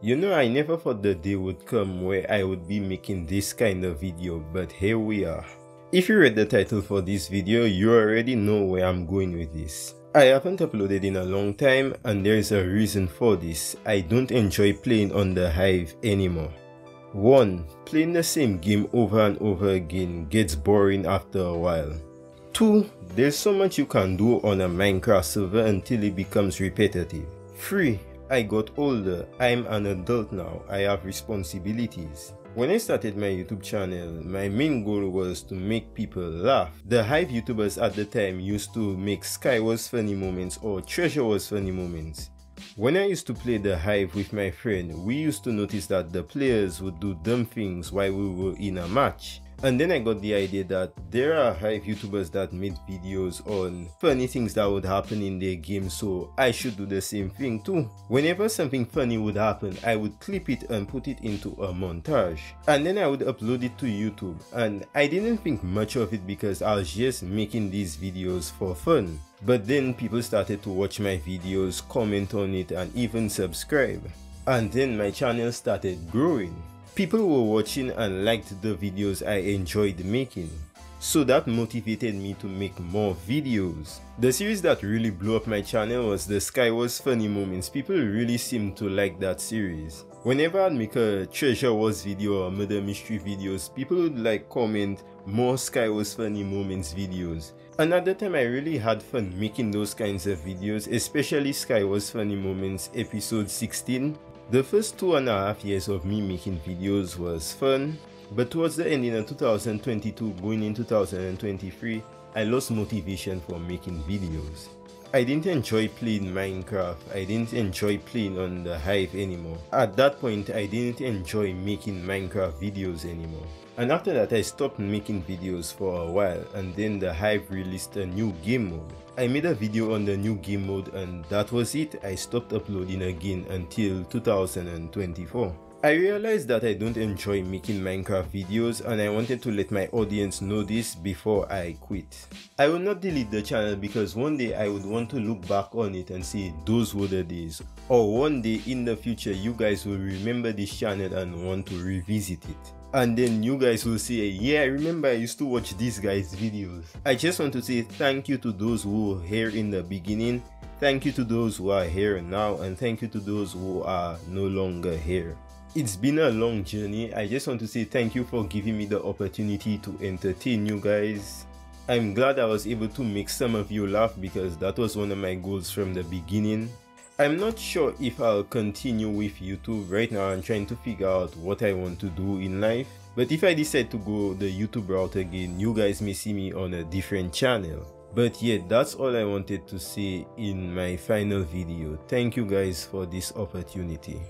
You know I never thought the day would come where I would be making this kind of video but here we are. If you read the title for this video, you already know where I'm going with this. I haven't uploaded in a long time and there is a reason for this. I don't enjoy playing on the Hive anymore. 1. Playing the same game over and over again gets boring after a while. 2. There's so much you can do on a Minecraft server until it becomes repetitive. 3. I got older, I'm an adult now, I have responsibilities. When I started my YouTube channel, my main goal was to make people laugh. The Hive YouTubers at the time used to make Skywars funny moments or Treasure Wars funny moments. When I used to play the Hive with my friend, we used to notice that the players would do dumb things while we were in a match. And then I got the idea that there are Hive YouTubers that made videos on funny things that would happen in their game so I should do the same thing too. Whenever something funny would happen, I would clip it and put it into a montage. And then I would upload it to YouTube. And I didn't think much of it because I was just making these videos for fun. But then people started to watch my videos, comment on it and even subscribe. And then my channel started growing. People were watching and liked the videos I enjoyed making. So that motivated me to make more videos. The series that really blew up my channel was the Skywars Funny Moments. People really seemed to like that series. Whenever I'd make a Treasure Wars video or Murder Mystery videos, people would like comment more Skywars Funny Moments videos. The time I really had fun making those kinds of videos, especially Skywars Funny Moments episode 16 the first two and a half years of me making videos was fun, but towards the ending of uh, 2022 going in 2023, I lost motivation for making videos. I didn't enjoy playing Minecraft, I didn't enjoy playing on the Hive anymore. At that point, I didn't enjoy making Minecraft videos anymore. And after that I stopped making videos for a while and then the Hive released a new game mode. I made a video on the new game mode and that was it. I stopped uploading again until 2024. I realized that I don't enjoy making Minecraft videos and I wanted to let my audience know this before I quit. I will not delete the channel because one day I would want to look back on it and say those were the days. Or one day in the future you guys will remember this channel and want to revisit it and then you guys will say yeah i remember i used to watch these guys videos i just want to say thank you to those who were here in the beginning thank you to those who are here now and thank you to those who are no longer here it's been a long journey i just want to say thank you for giving me the opportunity to entertain you guys i'm glad i was able to make some of you laugh because that was one of my goals from the beginning I'm not sure if I'll continue with YouTube right now. I'm trying to figure out what I want to do in life. But if I decide to go the YouTube route again, you guys may see me on a different channel. But yeah, that's all I wanted to say in my final video. Thank you guys for this opportunity.